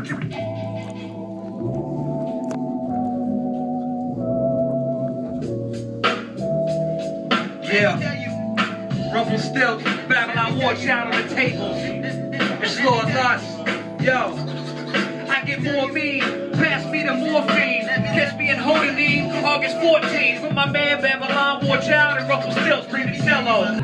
Yeah. Ruffle still, Babylon Warchild on the tables. It's Lord Lhus. Yo. I get more mean, pass me the morphine. Catch me in Hodonín, August 14th. With my man Babylon Warchild and Ruffle still breathing cello.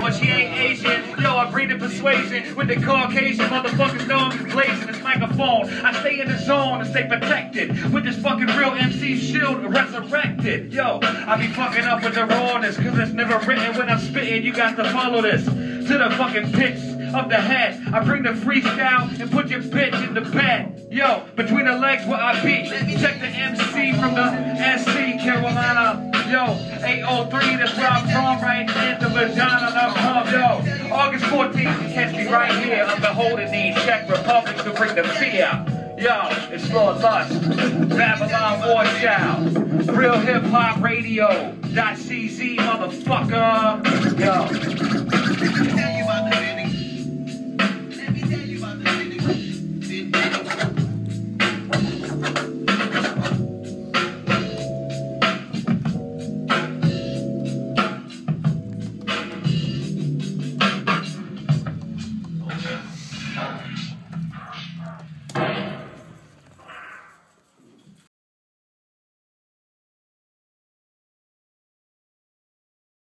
But she ain't Asian. Yo, I breathe persuasion. With the Caucasian motherfuckers know I'm blazing this microphone. I stay in the zone and stay protected. With this fucking real MC shield resurrected. Yo, I be fucking up with the rawness. Cause it's never written when I'm spitting. You got to follow this. To the fucking pits of the head. I bring the freestyle and put your bitch in the bed. Yo, between the legs where I beat. Check the MC from the SC, Carolina. Yo, 803, that's where I'm from, right in the vagina. Right here. I'm beholding these Czech Republic to bring the fear. Yo, it's Lord Lhus, Babylon War Child, Real Hip Hop Radio, .cz, motherfucker. Yo.